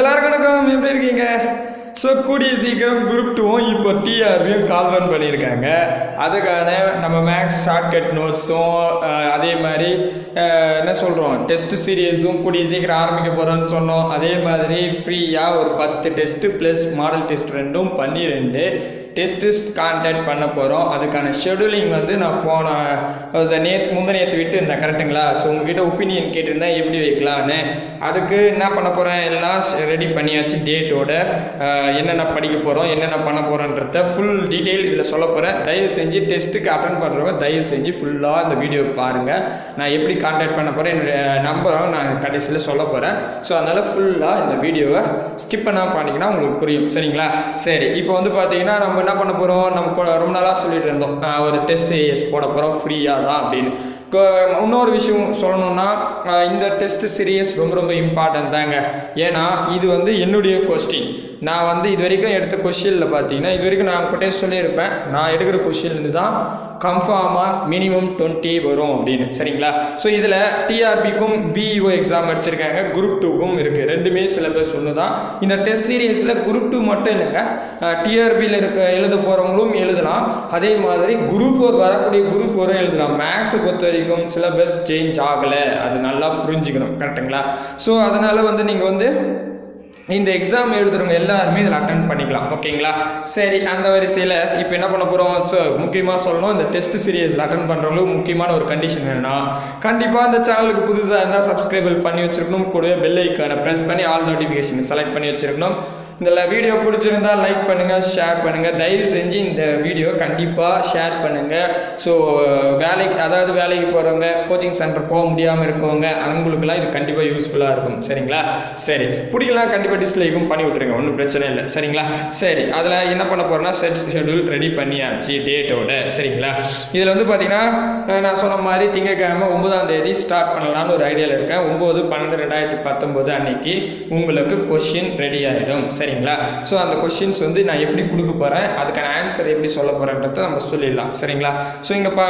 எல்லாருக்கும் வணக்கம். எப்படி இருக்கீங்க? ஸோ கூடிய சீக்கிரம் குரூப் டூவும் இப்போ டிஆர்பியும் கால்வன் பண்ணியிருக்காங்க. அதுக்கான நம்ம மேக்ஸ் ஷார்ட்கட் நோட்ஸும் அதே மாதிரி என்ன சொல்கிறோம் டெஸ்ட் சீரியஸும் கூடிய சீக்கிரம் ஆரம்பிக்க போகிறோன்னு சொன்னோம். அதே மாதிரி ஃப்ரீயாக ஒரு பத்து டெஸ்ட்டு ப்ளஸ் மாடல் டெஸ்ட் ரெண்டும் பண்ணி டெஸ்டிஸ்ட் டெஸ்ட்டு கான்டாக்ட் பண்ண போகிறோம் அதுக்கான ஷெடியூலிங் வந்து நான் போன அது நேத் முந்த நேற்று விட்டு இருந்தேன் கரெக்டுங்களா ஸோ உங்ககிட்ட ஒப்பீனியன் கேட்டிருந்தேன் எப்படி வைக்கலான்னு அதுக்கு என்ன பண்ண போகிறேன் எல்லாம் ரெடி பண்ணியாச்சு டேட்டோட என்னென்ன படிக்க போகிறோம் என்னென்ன பண்ண போகிறோன்றத ஃபுல் டீட்டெயில் இதில் சொல்ல போகிறேன் தயவு செஞ்சு டெஸ்ட்டுக்கு அட்டன் பண்ணுறவங்க தயவு செஞ்சு ஃபுல்லாக அந்த வீடியோ பாருங்கள் நான் எப்படி கான்டாக்ட் பண்ண போகிறேன் என்னுடைய நம்பரும் நான் கடைசியில் சொல்ல போகிறேன் ஸோ அதனால் ஃபுல்லாக இந்த வீடியோவை ஸ்கிப் பண்ணாமல் பண்ணிங்கன்னா உங்களுக்கு புரியும். சரிங்களா? சரி இப்போ வந்து பார்த்தீங்கன்னா நம்ம என்ன பண்ண போகிறோம் நம்ம ரொம்ப நாளாக சொல்லிட்டு இருந்தோம். ஒரு டெஸ்ட் ஏஎஸ் போட போகிறோம் ஃப்ரீயாக தான் அப்படின்னு. இன்னொரு விஷயம் சொல்லணும்னா இந்த டெஸ்ட் சீரியஸ் ரொம்ப ரொம்ப இம்பார்ட்டன்ட் தாங்க. ஏன்னா இது வந்து என்னுடைய கொஸ்டின் நான் வந்து இது வரைக்கும் எடுத்த கொஸ்டினில் பார்த்தீங்கன்னா இது வரைக்கும் நான் கொட்டேஷ் சொல்லியிருப்பேன். நான் எடுக்கிற கொஸ்டின்லேருந்து தான் கன்ஃபார்மாக மினிமம் டுவெண்ட்டி வரும் அப்படின்னு. சரிங்களா? ஸோ இதில் டிஆர்பிக்கும் பிஇஓ எக்ஸாம் அடிச்சிருக்காங்க. குரூப் டூக்கும் இருக்குது ரெண்டுமே சிலபஸ் ஒன்று தான் இந்த டெஸ்ட் சீரியஸில் குரூப் டூ மட்டும் இல்லைங்க. டிஆர்பியில் இருக்க எழுத போகிறவங்களும் எழுதலாம். அதே மாதிரி குரூப் ஃபோர் வரக்கூடிய குரூப் ஃபோரும் எழுதலாம். மேக்ஸை பொறுத்த வரைக்கும் சிலபஸ் சேஞ்ச் ஆகலை. அது நல்லா புரிஞ்சுக்கணும். கரெக்டுங்களா ஸோ அதனால் வந்து நீங்கள் வந்து இந்த எக்ஸாம் எழுதுறவங்க எல்லாருமே இதில் அட்டன் பண்ணிக்கலாம் ஓகேங்களா சரி அந்த வரிசையில் இப்போ என்ன பண்ண போகிறோம் ஸோ முக்கியமாக சொல்லணும் இந்த டெஸ்ட் சீரியஸில் அட்டன் பண்ணுறவங்களுக்கு முக்கியமான ஒரு கண்டிஷன் என்னென்னா கண்டிப்பாக இந்த சேனலுக்கு புதுசாக இருந்தால் சப்ஸ்கிரைபிள் பண்ணி வச்சிருக்கணும் கூடவே பெல் ஐக்கானை ப்ரெஸ் பண்ணி ஆல் நோட்டிஃபிகேஷன் செலக்ட் பண்ணி வச்சிருக்கணும். இந்த வீடியோ பிடிச்சிருந்தா லைக் பண்ணுங்கள் ஷேர் பண்ணுங்கள் தயவு செஞ்சு இந்த வீடியோ கண்டிப்பாக ஷேர் பண்ணுங்கள் ஸோ வேலைக்கு அதாவது வேலைக்கு போகிறவங்க கோச்சிங் சென்டர் போக முடியாமல் இருக்கவங்க அவங்களுக்குலாம் இது கண்டிப்பாக யூஸ்ஃபுல்லாக இருக்கும். சரிங்களா? சரி பிடிக்கலாம் கண்டிப்பாக டிஸ்லைக்கும் பண்ணி விட்ருங்க ஒன்றும் பிரச்சனை இல்லை. சரிங்களா? சரி அதில் என்ன பண்ண போகிறேன்னா செட் ஷெடியூல் ரெடி பண்ணியாச்சு டேட்டோட சரிங்களா? இதில் வந்து பார்த்தீங்கன்னா நான் சொன்ன மாதிரி திங்கக்கிழமை ஒன்பதாம் தேதி ஸ்டார்ட் பண்ணலாம்னு ஒரு ஐடியாவில் இருக்கேன். ஒம்பது பன்னெண்டு ரெண்டாயிரத்தி பத்தொம்போது அன்னைக்கு உங்களுக்கு கொஷின் ரெடி ஆகிடும் சரிங்களா? ஸோ அந்த கொஷின்ஸ் வந்து நான் எப்படி கொடுக்க போகிறேன் அதுக்கான ஆன்சர் எப்படி சொல்ல போகிறேன்றத நம்ம சொல்லிடலாம். சரிங்களா? ஸோ இங்கே பா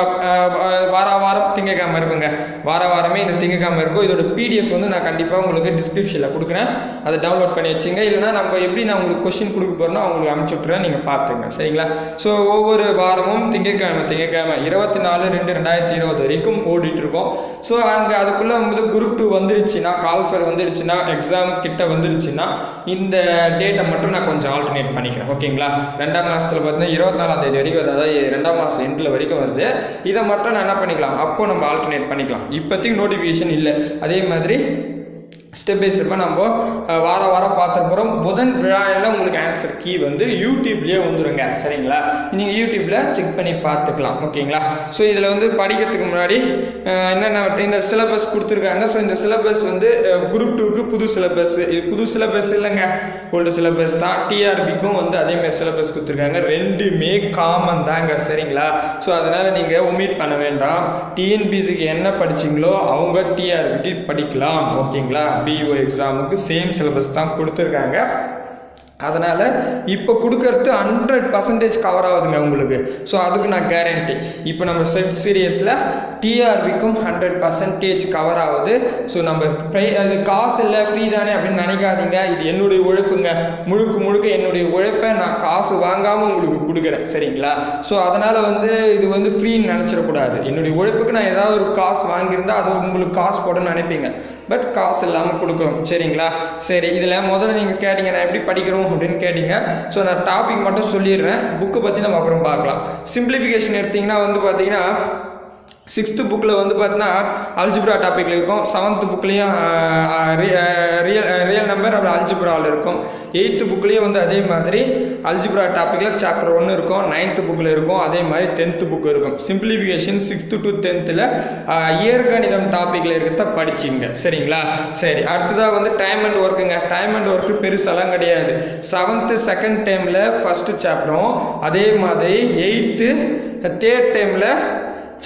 வார வாரம் திங்கக்கிழமை இருக்குங்க. வார வாரமே இந்த திங்கக்கிழமை இருக்கும். இதோட பிடிஎஃப் வந்து நான் கண்டிப்பாக உங்களுக்கு டிஸ்கிரிப்ஷனில் கொடுக்குறேன். அதை டவுன்லோட் பண்ணி வச்சுங்க. இல்லைனா நம்ம எப்படி நான் உங்களுக்கு கொஷின் கொடுக்க போகிறோன்னா அவங்களுக்கு அனுப்பிச்சி விட்றேன் நீங்கள் பார்த்துங்க சரிங்களா? ஸோ ஒவ்வொரு வாரமும் திங்கக்கிழமை திங்கக்கிழமை இருபத்தி நாலு ரெண்டு ரெண்டாயிரத்தி இருபது வரைக்கும் ஓடிட்டு இருக்கோம். ஸோ அங்கே அதுக்குள்ளே வந்து குரூப் டூ வந்துருச்சுன்னா கால்ஃபர் வந்துருச்சுன்னா எக்ஸாம் கிட்ட வந்துருச்சுன்னா இந்த டேட்டை மட்டும் நான் கொஞ்சம் ஆல்டர்னேட் பண்ணிக்கிறேன். ஓகேங்களா? ரெண்டாம் மாதத்தில் பார்த்தீங்கன்னா இருபத்தி நாலாம் தேதி வரைக்கும் அதாவது ரெண்டாம் மாதம் எண்டில் வரைக்கும் வருது. இதை மட்டும் நான் என்ன பண்ணிக்கலாம்? அப்போ நம்ம ஆல்டர்னேட் பண்ணிக்கலாம். இப்போதைக்கு நோட்டிஃபிகேஷன் இல்லை. அதே மாதிரி ஸ்டெப் பை ஸ்டெப்பாக நம்ம வார வாரம் பார்த்துட்டு போகிறோம் புதன் விழாவில் உங்களுக்கு ஆன்சர் கீ வந்து யூடியூப்லேயே வந்துருங்க. சரிங்களா? நீங்கள் யூடியூப்பில் செக் பண்ணி பார்த்துக்கலாம். ஓகேங்களா? ஸோ இதில் வந்து படிக்கிறதுக்கு முன்னாடி என்னென்ன இந்த சிலபஸ் கொடுத்துருக்காங்க. ஸோ இந்த சிலபஸ் வந்து குரூப் டூக்கு புது சிலபஸ் இது புது சிலபஸ் இல்லைங்க. ஓல்டு சிலபஸ் தான். டிஆர்பிக்கும் வந்து அதேமாதிரி சிலபஸ் கொடுத்துருக்காங்க. ரெண்டுமே காமன் தாங்க. சரிங்களா? ஸோ அதனால் நீங்கள் ஒமிட் பண்ண வேண்டாம். டிஎன்பிசிக்கு என்ன படிச்சீங்களோ அவங்க டிஆர்பிக்கு படிக்கலாம். ஓகேங்களா? பிஇஓ எக்ஸாமுக்கு சேம் சிலபஸ் தான் கொடுத்துருக்காங்க. அதனால் இப்போ கொடுக்கறது ஹண்ட்ரட் பர்சன்டேஜ் கவர் ஆகுதுங்க உங்களுக்கு. ஸோ அதுக்கு நான் கேரண்டி இப்போ நம்ம செட் சீரியஸில் டிஆர்பிக்கும் ஹண்ட்ரட் பர்சன்டேஜ் கவர் ஆகுது. ஸோ நம்ம ப்ரை அது காசு இல்லை ஃப்ரீ தானே அப்படின்னு நினைக்காதீங்க. இது என்னுடைய உழைப்புங்க. முழுக்க முழுக்க என்னுடைய உழைப்பை நான் காசு வாங்காமல் உங்களுக்கு கொடுக்குறேன். சரிங்களா? ஸோ அதனால் வந்து இது வந்து ஃப்ரீன்னு நினச்சிடக்கூடாது. என்னுடைய உழைப்புக்கு நான் ஏதாவது ஒரு காசு வாங்கியிருந்தால் அது உங்களுக்கு காசு போடணும்னு நினைப்பீங்க. பட் காசு இல்லாமல் கொடுக்குறோம் சரிங்களா? சரி இதில் முதல்ல நீங்கள் கேட்டிங்க நான் எப்படி படிக்கிறோம்? அப்படின்னு கேட்டீங்க. ஸோ நான் டாபிக் மட்டும் சொல்லிடுறேன். புக்கை பற்றி நம்ம அப்புறம் பார்க்கலாம். சிம்பிளிஃபிகேஷன் எடுத்தீங்கன்னா வந்து பார்த்தீங்கன்னா சிக்ஸ்த்து புக்கில் வந்து பார்த்தீங்கன்னா அல்ஜிப்ரா டாப்பிக்கில் இருக்கும். செவன்த்து புக்லேயும் ரியல் ரியல் நம்பர் அப்புறம் அல்ஜிப்ராவில் இருக்கும். எயித்து புக்லேயும் வந்து அதே மாதிரி அல்ஜிப்ரா டாப்பிக்கில் சாப்டர் ஒன்று இருக்கும். நைன்த்து புக்கில் இருக்கும். அதே மாதிரி டென்த்து புக் இருக்கும். சிம்பிளிஃபிகேஷன் சிக்ஸ்த்து டு டென்த்தில் இயற்கணிதம் டாப்பிக்கில் இருக்கிறத படிச்சிங்க சரிங்களா? சரி அடுத்ததாக வந்து டைம் அண்ட் ஒர்க்குங்க டைம் அண்ட் ஒர்க்கு பெருசெல்லாம் கிடையாது. செவன்த்து செகண்ட் டைமில் ஃபஸ்ட்டு சாப்டரும் அதே மாதிரி எயித்து தேர்ட் டைமில்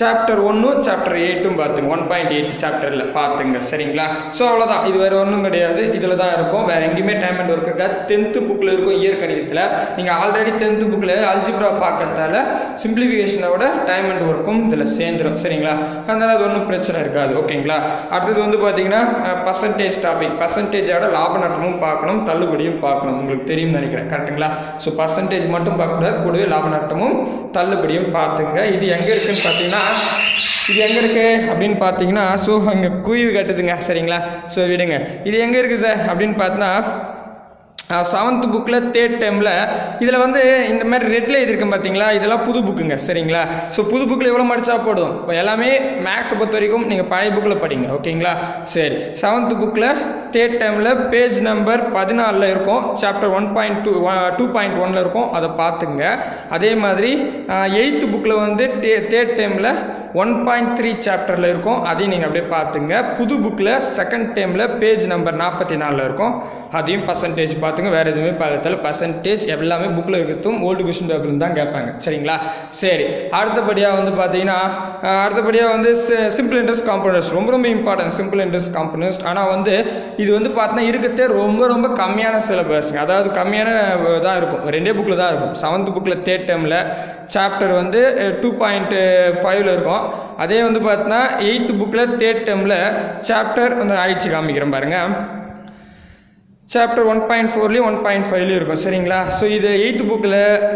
சாப்டர் ஒன்றும் சாப்டர் எயிட்டும் பார்த்துங்க. ஒன் பாயிண்ட் எயிட் சாப்டரில் பார்த்துங்க. சரிங்களா? ஸோ அவ்வளோதான் இது வேறு ஒன்றும் கிடையாது. இதில் தான் இருக்கும். வேறு எங்கேயுமே டைம் அண்ட் ஒர்க் இருக்காது. டென்த்து புக்கில் இருக்கும் இயற்கணிதத்தில். நீங்கள் ஆல்ரெடி டென்த்து புக்கில் அல்ஜிப்ரா பார்க்கறதால சிம்பிளிஃபிகேஷனோட டைம் அண்ட் ஒர்க்கும் இதில் சேர்ந்துடும் சரிங்களா? அதனால் அது ஒன்றும் பிரச்சனை இருக்காது. ஓகேங்களா? அடுத்தது வந்து பார்த்தீங்கன்னா பர்சன்டேஜ் டாபிக் பர்சன்டேஜோட லாப நட்டமும் பார்க்கணும். தள்ளுபடியும் பார்க்கணும். உங்களுக்கு தெரியும்னு நினைக்கிறேன். கரெக்டுங்களா ஸோ பர்சன்டேஜ் மட்டும் பார்க்கக்கூடாது. கூடவே லாப நட்டமும் தள்ளுபடியும் பார்த்துங்க. இது எங்கே இருக்குன்னு பார்த்தீங்கன்னா இது எங்கே இருக்குது அப்படின்னு பார்த்தீங்கன்னா ஸோ அங்கே குயில் கட்டுதுங்க சரிங்களா? ஸோ விடுங்க. இது எங்கே இருக்குது சார் அப்படின்னு பார்த்தீங்கன்னா செவன்த் புக்கில் தேர்ட் டைமில் இதில் வந்து இந்த மாதிரி ரெட்டில் எழுதியிருக்கேன் பார்த்தீங்களா இதெல்லாம் புது புக்குங்க சரிங்களா? ஸோ புது புக்கில் எவ்வளோ மடிச்சா போதும்? இப்போ எல்லாமே மேக்ஸை பொறுத்த வரைக்கும் நீங்கள் பழைய புக்கில் படிங்க ஓகேங்களா? சரி செவன்த் புக்கில் தேர்ட் டைமில் பேஜ் நம்பர் பதினாலில் இருக்கும் chapter one point two two point ஒனில் இருக்கும் அதை பார்த்துங்க. அதே மாதிரி எயித்து புக்கில் வந்து டே தேர்ட் டைமில் ஒன் பாயிண்ட் த்ரீ சாப்டரில் இருக்கும் அதையும் நீங்கள் அப்படியே பார்த்துங்க. புது புக்கில் செகண்ட் டைமில் பேஜ் நம்பர் நாற்பத்தி நாலில் இருக்கும் அதையும் பர்சன்டேஜ் பார்த்துங்க வேறு எதுவுமே பார்க்கறதால பர்சன்டேஜ் எல்லாமே புக்கில் இருக்கிறதும் ஓல்டு கொஷின் பேப்பர்னு தான் கேட்பாங்க. சரிங்களா? சரி. அடுத்தபடியாக வந்து பார்த்தீங்கன்னா அடுத்தபடியாக வந்து சிம்பிள் இன்ட்ரெஸ்ட் காம்பனஸ்ட் ரொம்ப ரொம்ப இம்பார்ட்டன்ட் சிம்பிள் இன்ட்ரெஸ்ட் காம்பனஸ்ட் ஆனால் வந்து இது வந்து பார்த்தீங்கன்னா இருக்கிறதே ரொம்ப ரொம்ப கம்மியான சிலபஸ்ங்க அதாவது கம்மியான தான் இருக்கும். ரெண்டே புக்கில் தான் இருக்கும். செவன்த் புக்கில் தேர்ட் டைமில் சாப்டர் வந்து டூ பாயிண்ட் ஃபைவ்ல இருக்கும். அதே வந்து பார்த்தீங்கன்னா எயித்து புக்கில் தேர்ட் டைமில் சாப்டர் வந்து அழிச்சு காமிக்கிறேன் பாருங்கள் சாப்டர் ஒன் பாயிண்ட் ஃபோர்லேயும் ஒன் பாயிண்ட் ஃபைவ்லேயும் இருக்கும் சரிங்களா? ஸோ இது எயித்து புக்கில்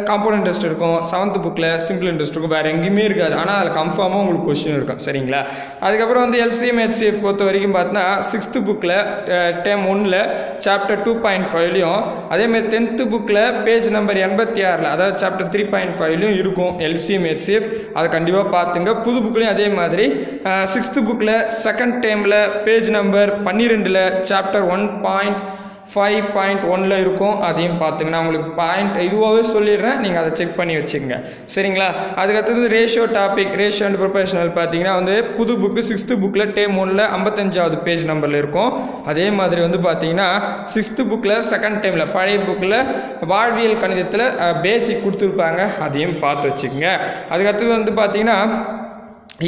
காம்பவுண்ட் இன்ட்ரெஸ்ட் இருக்கும் செவன்த் புக்கில் சிம்பிள் இன்ட்ரெஸ்ட் இருக்கும் வேறு எங்கேயுமே இருக்காது. ஆனால் அதில் கன்ஃபார்மாக உங்களுக்கு கொஸ்டின் இருக்கும் சரிங்களா? அதுக்கப்புறம் வந்து எல்சிஎம் ஹெச்சிஎஃப் பொறுத்த வரைக்கும் பார்த்தீங்கன்னா சிக்ஸ்த்து புக்கில் டேம் ஒன்னில் சாப்டர் டூ பாயிண்ட் ஃபைவ்லையும் அதேமாதிரி டென்த்து புக்கில் பேஜ் நம்பர் எண்பத்தி ஆறில் அதாவது சாப்டர் த்ரீ பாயிண்ட் ஃபைவ்லையும் இருக்கும் எல்சிஎம் ஹெச்சிஎஃப் அதை கண்டிப்பாக பார்த்துங்க புது புக்லேயும் அதே மாதிரி சிக்ஸ்த்து புக்கில் செகண்ட் டைமில் பேஜ் நம்பர் பன்னிரெண்டில் chapter one point five point ஒனில் இருக்கும். அதையும் பார்த்துங்க நான் உங்களுக்கு பாயிண்ட் இதுவாகவே சொல்லிடுறேன். நீங்கள் அதை செக் பண்ணி வச்சுக்கோங்க. சரிங்களா? அதுக்கடுத்தது ratio topic ratio and proportional பார்த்தீங்கன்னா வந்து புது புக்கு சிக்ஸ்த்து புக்கில் டேம் ஒனில் ஐம்பத்தஞ்சாவது பேஜ் நம்பரில் இருக்கும். அதே மாதிரி வந்து பார்த்தீங்கன்னா சிக்ஸ்த்து புக்கில் செகண்ட் டைமில் பழைய புக்கில் வாழ்வியல் கணிதத்தில் பேசிக் கொடுத்துருப்பாங்க. அதையும் பார்த்து வச்சுக்கோங்க. அதுக்கடுத்தது வந்து பார்த்தீங்கன்னா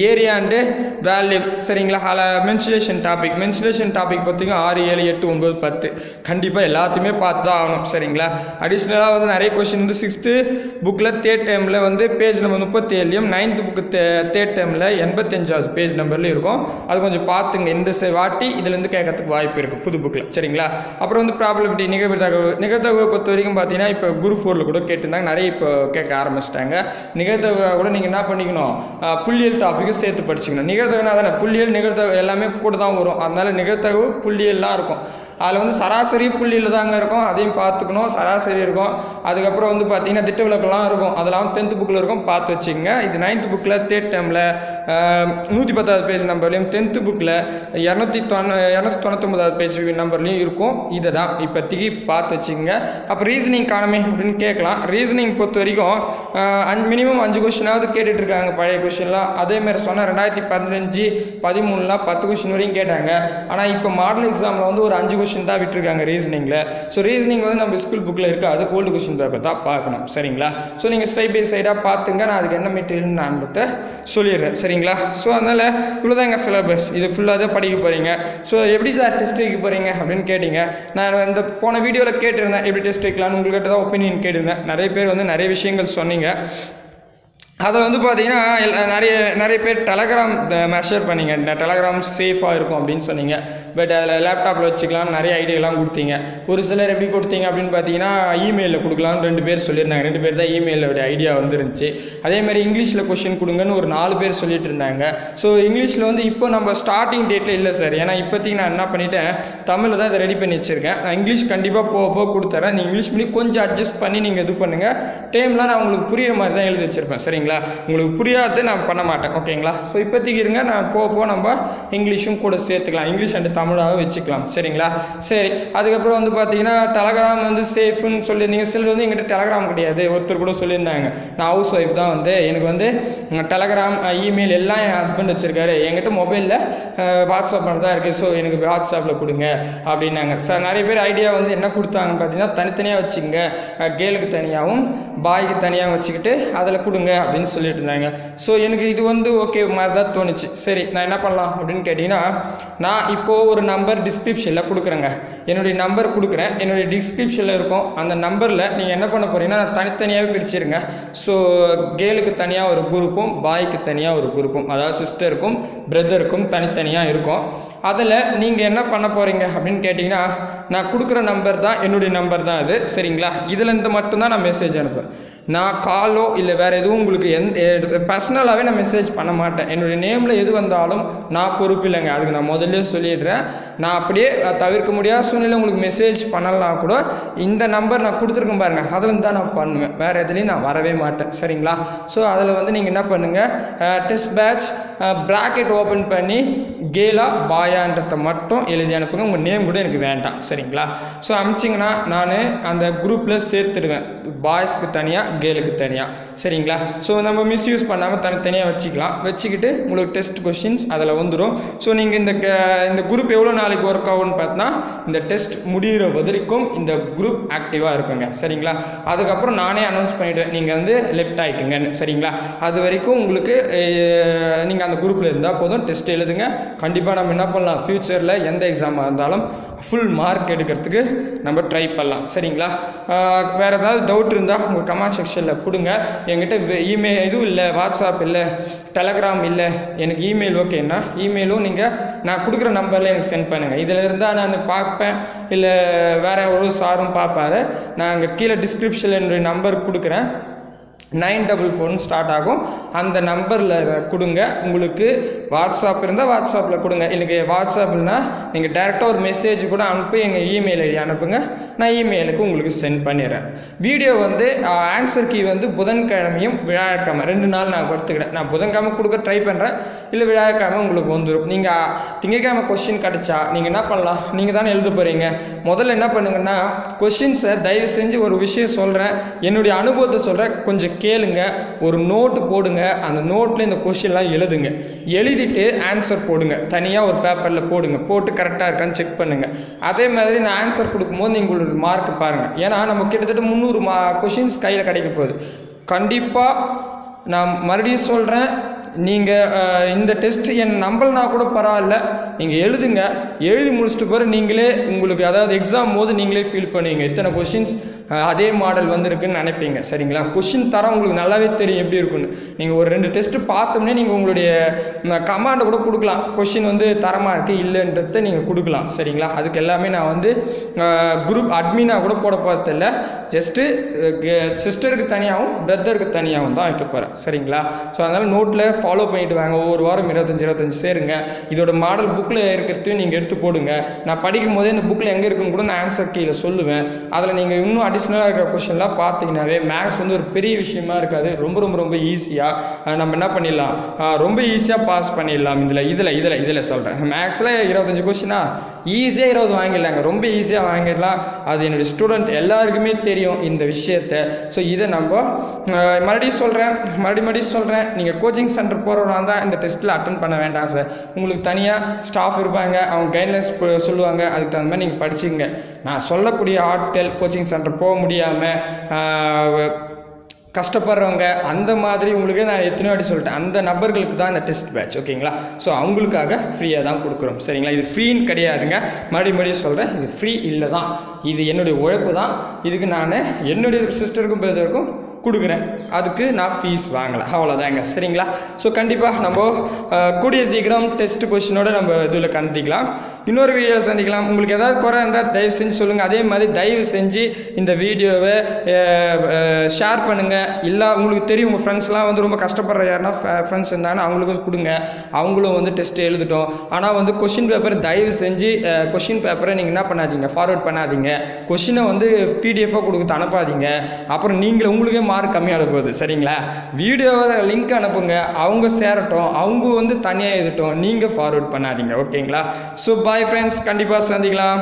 ஏரியா அண்டு வேல்யூ சரிங்களா? அதில் மென்சுலேஷன் டாபிக் மென்சுலேஷன் டாபிக் பார்த்திங்கன்னா ஆறு ஏழு எட்டு ஒன்பது பத்து. கண்டிப்பாக எல்லாத்தையுமே பார்த்து தான் ஆகணும். சரிங்களா? அடிஷ்னலாக வந்து நிறைய கொஷின் வந்து சிக்ஸ்த்து புக்கில் தேர்ட் டைமில் வந்து பேஜ் நம்பர் முப்பத்தி ஏழுலையும் நைன்த்து புக்கு தே தேர்ட் டைமில் எண்பத்தஞ்சாவது பேஜ் நம்பர்லேயும் இருக்கும். அது கொஞ்சம் பார்த்துங்க. இந்த வாட்டி இதுலேருந்து கேட்கறதுக்கு வாய்ப்பு இருக்குது புது புக்கில் சரிங்களா? அப்புறம் வந்து ப்ராப்ளம் நிகழ்வு தகவல். நிகழ்த்தகவை பொறுத்த வரைக்கும் பார்த்தீங்கன்னா இப்போ குரு ஃபோரில் கூட கேட்டிருந்தாங்க. நிறைய இப்போ கேட்க ஆரம்பிச்சிட்டாங்க. நிகழ்த்தகவை கூட நீங்கள் என்ன பண்ணிக்கணும்? புள்ளியல் டாபிக் டாப்பிக்கும் சேர்த்து படிச்சுக்கணும். நிகழ்த்தகுனா தானே புள்ளியல் நிகழ்த்தகு எல்லாமே கூட தான் வரும். அதனால நிகழ்த்தகு புள்ளியெல்லாம் இருக்கும். அதில் வந்து சராசரி புள்ளியில் தாங்க இருக்கும். அதையும் பார்த்துக்கணும். சராசரி இருக்கும். அதுக்கப்புறம் வந்து பார்த்திங்கன்னா திட்ட விளக்கெல்லாம் இருக்கும். அதெல்லாம் டென்த்து புக்கில் இருக்கும். பார்த்து வச்சுக்கோங்க. இது நைன்த் புக்கில் தேர்ட் டைமில் நூற்றி பத்தாவது பேஜ் நம்பர்லையும் டென்த்து புக்கில் இரநூத்தி தொண்ணூ இரநூத்தி தொண்ணூத்தொம்பதாவது பேஜ் நம்பர்லையும் இருக்கும். இதை தான் இப்போத்திக்கு பார்த்து வச்சுக்கோங்க. அப்போ ரீசனிங் காணமே அப்படின்னு கேட்கலாம். ரீசனிங் பொறுத்த வரைக்கும் அஞ்சு மினிமம் அஞ்சு கொஷினாவது கேட்டுட்ருக்காங்க பழைய கொஷின்லாம் அதே அதேமாதிரி சொன்ன ரெண்டாயிரத்தி பதினஞ்சு பதிமூணுலாம் பத்து கொஷின் வரையும் கேட்டாங்க. ஆனால் இப்போ மாடல் எக்ஸாமில் வந்து ஒரு அஞ்சு கொஷின் தான் விட்டுருக்காங்க ரீசனிங்கில் ஸோ ரீசனிங் வந்து நம்ம ஸ்கூல் புக்கில் இருக்காது ஓல்டு கொஷின் பேப்பர் தான் பார்க்கணும். சரிங்களா? ஸோ நீங்கள் ஸ்டைப் பை சைடாக பார்த்துங்க. நான் அதுக்கு என்ன மெட்டீரியல் நான் சொல்லிடுறேன். சரிங்களா? ஸோ அதனால் இவ்வளோதாங்க சிலபஸ் இது ஃபுல்லாக தான் படிக்க போகிறீங்க ஸோ எப்படி சார் டெஸ்ட் வைக்க போகிறீங்க அப்படின்னு கேட்டிங்க. நான் இந்த போன வீடியோவில் கேட்டிருந்தேன். எப்படி டெஸ்ட் வைக்கலாம்னு உங்கள்கிட்ட தான் ஒப்பீனியன் கேட்டிருந்தேன். நிறைய பேர் வந்து நிறைய விஷயங்கள் சொன்னீங்க. அதை வந்து பார்த்தீங்கன்னா நிறைய நிறைய பேர் டெலகிராம் மெஷர் பண்ணீங்க. டெலகிராம் சேஃபாக இருக்கும் அப்படின்னு சொன்னீங்க. பட் அதில் லேப்டாப்பில் வச்சுக்கலாம் நிறைய ஐடியாலாம் கொடுத்தீங்க. ஒரு சிலர் எப்படி கொடுத்தீங்க அப்படின்னு பார்த்தீங்கன்னா இமெயிலில் கொடுக்கலாம்னு ரெண்டு பேர் சொல்லியிருந்தாங்க. ரெண்டு பேர் தான் இமெயிலில் ஐடியா வந்துருந்துச்சு. அதே மாதிரி இங்கிலீஷில் கொஷின் கொடுங்கன்னு ஒரு நாலு பேர் சொல்லிட்டு இருந்தாங்க. ஸோ இங்கிலீஷில் வந்து இப்போ நம்ம ஸ்டார்டிங் டேட்டில் இல்லை சார் ஏன்னா இப்போதைக்கு நான் என்ன பண்ணிட்டேன் தமிழில் தான் இதை ரெடி பண்ணி வச்சுருக்கேன். நான் இங்கிலீஷ் கண்டிப்பாக போக போக கொடுத்துறேன். நீங்கள் இங்கிலீஷ் பண்ணி கொஞ்சம் அட்ஜஸ்ட் பண்ணி நீங்கள் இது பண்ணுங்கள் டைம்லாம் நான் உங்களுக்கு புரிய மாதிரி தான் எழுதி வச்சுருப்பேன். சரிங்களா? உங்களுக்கு புரியாது நான் பண்ண மாட்டேன். ஓகேங்களா? ஸோ இப்போதைக்கு இருங்க. நான் போக போக நம்ம இங்கிலீஷும் கூட சேர்த்துக்கலாம். இங்கிலீஷ் அண்ட் தமிழாக வச்சுக்கலாம். சரிங்களா? சரி. அதுக்கப்புறம் வந்து பார்த்தீங்கன்னா டெலகிராம் வந்து சேஃப்னு சொல்லியிருந்தீங்க. சிலர் வந்து எங்கிட்ட டெலகிராம் கிடையாது. ஒருத்தர் கூட சொல்லியிருந்தாங்க. நான் ஹவுஸ் ஒய்ஃப் தான் வந்து. எனக்கு வந்து டெலகிராம் இமெயில் எல்லாம் என் ஹஸ்பண்ட் வச்சுருக்காரு. என்கிட்ட மொபைலில் வாட்ஸ்அப் மட்டும் தான் இருக்குது ஸோ எனக்கு வாட்ஸ்அப்பில் கொடுங்க அப்படின்னாங்க. சார் நிறைய பேர் ஐடியா வந்து என்ன கொடுத்தாங்கன்னு பார்த்தீங்கன்னா தனித்தனியாக வச்சுங்க கேர்ளுக்கு தனியாகவும் பாய்க்கு தனியாகவும் வச்சுக்கிட்டு அதில் கொடுங்க அப்படின்னு அப்படின்னு சொல்லிட்டு இருந்தாங்க ஸோ எனக்கு இது வந்து ஓகே மாதிரி தான் தோணுச்சு. சரி நான் என்ன பண்ணலாம் அப்படின்னு கேட்டிங்கன்னா நான் இப்போது ஒரு நம்பர் டிஸ்கிரிப்ஷனில் கொடுக்குறேங்க. என்னுடைய நம்பர் கொடுக்குறேன். என்னுடைய டிஸ்கிரிப்ஷனில் இருக்கும். அந்த நம்பரில் நீங்கள் என்ன பண்ண போகிறீங்கன்னா தனித்தனியாகவே பிரிச்சிருங்க. ஸோ கேலுக்கு தனியாக ஒரு குரூப்பும் பாய்க்கு தனியாக ஒரு குரூப்பும். அதாவது சிஸ்டருக்கும் பிரதருக்கும் தனித்தனியாக இருக்கும். அதில் நீங்கள் என்ன பண்ண போகிறீங்க அப்படின்னு கேட்டிங்கன்னா நான் கொடுக்குற நம்பர் தான் என்னுடைய நம்பர் தான் அது. சரிங்களா? இதுலேருந்து மட்டும்தான் நான் மெசேஜ் அனுப்புவேன். நான் காலோ இல்லை வேறு எதுவும் உங்களுக்கு எந்த பர்சனலாகவே நான் மெசேஜ் பண்ண மாட்டேன். என்னுடைய நேமில் எது வந்தாலும் நான் பொறுப்பு இல்லைங்க அதுக்கு நான் முதல்ல சொல்லிடுறேன். நான் அப்படியே தவிர்க்க முடியாத சூழ்நிலை உங்களுக்கு மெசேஜ் பண்ணலாம் கூட இந்த நம்பர் நான் கொடுத்துருக்கேன் பாருங்கள் அதில் தான் நான் பண்ணுவேன். வேறு எதுலேயும் நான் வரவே மாட்டேன். சரிங்களா? ஸோ அதில் வந்து நீங்கள் என்ன பண்ணுங்கள் டெஸ்ட் பேட்ச் ப்ராக்கெட் ஓப்பன் பண்ணி கேலா பாயான்றதை மட்டும் எழுதி அனுப்புங்க. உங்கள் நேம் கூட எனக்கு வேண்டாம். சரிங்களா? ஸோ அமிச்சிங்கன்னா நான் அந்த குரூப்பில் சேர்த்துடுவேன். பாய்ஸ்க்கு தனியாக கேலுக்கு தனியாக சரிங்களா? ஸோ நம்ம மிஸ்யூஸ் பண்ணாமல் தனித்தனியாக வச்சுக்கலாம். வச்சுக்கிட்டு உங்களுக்கு டெஸ்ட் கொஷின்ஸ் அதில் வந்துடும் ஸோ நீங்கள் இந்த க- இந்த குரூப் எவ்வளோ நாளைக்கு ஒர்க் ஆகும்னு பார்த்தா இந்த டெஸ்ட் முடிகிற வரைக்கும் இந்த குரூப் ஆக்டிவாக இருக்குங்க. சரிங்களா? அதுக்கப்புறம் நானே அனௌன்ஸ் பண்ணிவிடுவேன் நீங்கள் வந்து லெஃப்ட் ஆகிக்குங்கன்னு சரிங்களா? அது வரைக்கும் உங்களுக்கு நீங்கள் அந்த குரூப்பில் இருந்தால் போதும். டெஸ்ட் எழுதுங்க. கண்டிப்பாக நம்ம என்ன பண்ணலாம்? ஃப்யூச்சரில் எந்த எக்ஸாமாக இருந்தாலும் ஃபுல் மார்க் எடுக்கிறதுக்கு நம்ம ட்ரை பண்ணலாம். சரிங்களா? வேறு ஏதாவது டவுட் இருந்தால் உங்கள் கமெண்ட் செக்ஷனில் கொடுங்க. என்கிட்ட இமெயில் இதுவும் இல்லை வாட்ஸ்அப் இல்லை டெலகிராம் இல்லை. எனக்கு இமெயில் ஓகேன்னா இமெயிலும் நீங்கள் நான் கொடுக்குற நம்பரில் எனக்கு சென்ட் பண்ணுங்கள் இதில் இருந்தால் நான் பார்ப்பேன். இல்லை வேறு ஒரு சாரும் பார்ப்பாரு. நான் அங்கே கீழே டிஸ்கிரிப்ஷனில் என்னுடைய நம்பர் கொடுக்குறேன். நைன் டபுள் ஃபோன் ஸ்டார்ட் ஆகும். அந்த நம்பரில் கொடுங்க. உங்களுக்கு வாட்ஸ்அப் இருந்தால் வாட்ஸ்அப்பில் கொடுங்க. எனக்கு வாட்ஸ்அப்னா நீங்கள் டேரெக்டாக ஒரு மெசேஜ் கூட அனுப்பி எங்கள் இமெயில் ஐடி அனுப்புங்க. நான் இமெயிலுக்கு உங்களுக்கு சென்ட் பண்ணிடுறேன். வீடியோ வந்து ஆன்சர் கீ வந்து புதன்கிழமையும் விழாக்கிழமை ரெண்டு நாள் நான் கொடுத்துக்கிறேன். நான் புதன்கிழமை கொடுக்க ட்ரை பண்ணுறேன் இல்லை விழாக்கிழமை உங்களுக்கு வந்துடும் நீங்கள் திங்கக்கிழமை கொஸ்டின் கிடச்சா நீங்கள் என்ன பண்ணலாம்? நீங்கள் தானே எழுத போகிறீங்க முதல்ல என்ன பண்ணுங்கன்னா கொஷின்ஸை தயவு செஞ்சு ஒரு விஷயம் சொல்கிறேன் என்னுடைய அனுபவத்தை சொல்கிறேன் கொஞ்சம் கேளுங்க ஒரு நோட்டு போடுங்க அந்த நோட்டில் இந்த கொஷின்லாம் எழுதுங்க. எழுதிட்டு ஆன்சர் போடுங்க. தனியாக ஒரு பேப்பரில் போடுங்க. போட்டு கரெக்டாக இருக்கான்னு செக் பண்ணுங்கள் அதே மாதிரி நான் ஆன்சர் கொடுக்கும்போது நீங்களோட மார்க் பாருங்கள் ஏன்னா நம்ம கிட்டத்தட்ட முந்நூறு மா கொஷின்ஸ் கையில் கிடைக்க போகுது. கண்டிப்பாக நான் மறுபடியும் சொல்கிறேன் நீங்கள் இந்த டெஸ்ட் என் நம்பலனா கூட பரவாயில்ல. நீங்கள் எழுதுங்க. எழுதி முடிச்சுட்டு பிறகு நீங்களே உங்களுக்கு அதாவது எக்ஸாம் போது நீங்களே ஃபீல் பண்ணுவீங்க. இத்தனை கொஷின்ஸ் அதே மாடல் வந்திருக்குன்னு நினைப்பீங்க. சரிங்களா? கொஷின் தரம் உங்களுக்கு நல்லாவே தெரியும் எப்படி இருக்குன்னு நீங்கள் ஒரு ரெண்டு டெஸ்ட்டு பார்த்தோம்னே நீங்கள் உங்களுடைய கமாண்டை கூட கொடுக்கலாம். கொஷின் வந்து தரமாக இருக்குது இல்லைன்றத நீங்கள் கொடுக்கலாம். சரிங்களா? அதுக்கு எல்லாமே நான் வந்து குரூப் அட்மினாக கூட போட போகிறதில்ல ஜஸ்ட்டு சிஸ்டருக்கு தனியாகவும் பிரதருக்கு தனியாகவும் தான் வைக்க போகிறேன் சரிங்களா? ஸோ அதனால் நோட்டில் ஃபாலோ பண்ணிட்டு வாங்க ஒவ்வொரு வாரம் இருபத்தஞ்சி இருபத்தஞ்சி சேருங்க. இதோட மாடல் புக்கில் இருக்கிறதையும் நீங்கள் எடுத்து போடுங்க. நான் படிக்கும் போதே இந்த புக்கில் எங்கே இருக்குன்னு கூட நான் ஆன்சர் கீழே சொல்லுவேன். அதில் நீங்கள் இன்னும் அடிஷ்னலாக இருக்கிற கொஷின்லாம் பார்த்தீங்கன்னாவே மேக்ஸ் வந்து ஒரு பெரிய விஷயமா இருக்காது. ரொம்ப ரொம்ப ரொம்ப ஈஸியாக நம்ம என்ன பண்ணிடலாம்? ரொம்ப ஈஸியாக பாஸ் பண்ணிடலாம். இதில் இதில் இதில் இதில் சொல்கிறேன் மேக்ஸில் இருபத்தஞ்சி கொஷினா ஈஸியாக இருபது வாங்கிடலாங்க. ரொம்ப ஈஸியாக வாங்கிடலாம். அது என்னுடைய ஸ்டூடெண்ட் எல்லாருக்குமே தெரியும் இந்த விஷயத்தை. ஸோ இதை நம்ம மறுபடியும் சொல்கிறேன் மறுபடியும் மறுபடியும் சொல்கிறேன் நீங்கள் கோச்சிங் சென்டர் போகிறவங்க தான் இந்த டெஸ்ட்டில் அட்டன் பண்ண வேண்டாம் சார் உங்களுக்கு தனியாக ஸ்டாஃப் இருப்பாங்க அவங்க கைட்லைன்ஸ் சொல்லுவாங்க அதுக்கு தகுந்த மாதிரி நீங்கள் படிச்சுங்க நான் சொல்லக்கூடிய ஆட்கள் கோச்சிங் சென்டர் போக முடியாமல் கஷ்டப்படுறவங்க அந்த மாதிரி உங்களுக்கு நான் எத்தனையோ வாட்டி சொல்லிட்டேன். அந்த நபர்களுக்கு தான் இந்த டெஸ்ட் பேட்ச் ஓகேங்களா ஸோ அவங்களுக்காக ஃப்ரீயாக தான் கொடுக்குறோம். சரிங்களா? இது ஃப்ரீன்னு கிடையாதுங்க. மறுபடியும் மறுபடியும் சொல்கிறேன் இது ஃப்ரீ இல்லை தான் இது என்னுடைய உழைப்பு தான். இதுக்கு நான் என்னுடைய சிஸ்டருக்கும் பிரதருக்கும் கொடுக்குறேன். அதுக்கு நான் ஃபீஸ் வாங்கலை அவ்வளோதாங்க சரிங்களா? ஸோ கண்டிப்பாக நம்ம கூடிய சீக்கிரம் டெஸ்ட் கொஷினோட நம்ம இதில் கண்டிக்கலாம். இன்னொரு வீடியோவில் சந்திக்கலாம். உங்களுக்கு ஏதாவது குறை இருந்தால் தயவு செஞ்சு சொல்லுங்கள் அதே மாதிரி தயவு செஞ்சு இந்த வீடியோவை ஷேர் பண்ணுங்கள் இல்லை உங்களுக்கு தெரியும் உங்கள் ஃப்ரெண்ட்ஸ்லாம் வந்து ரொம்ப கஷ்டப்படுற யாருன்னா ஃப்ரெண்ட்ஸ் இருந்தாங்கன்னா அவங்களுக்கும் கொடுங்க. அவங்களும் வந்து டெஸ்ட் எழுதிட்டோம். ஆனால் வந்து கொஷின் பேப்பர் தயவு செஞ்சு கொஷின் பேப்பரை நீங்கள் என்ன பண்ணாதீங்க? ஃபார்வர்ட் பண்ணாதீங்க. கொஷினை வந்து பிடிஎஃபாக கொடுத்து அனுப்பாதீங்க. அப்புறம் நீங்கள் உங்களுக்கே மார்க் கம்மியாக போகுது. சரிங்களா? வீடியோவை லிங்க் அனுப்புங்க. அவங்க சேரட்டும். அவங்க வந்து தனியாக எழுதட்டும். நீங்கள் ஃபார்வர்ட் பண்ணாதீங்க. ஓகேங்களா ஸோ பாய் ஃப்ரெண்ட்ஸ் கண்டிப்பாக சந்திக்கலாம்.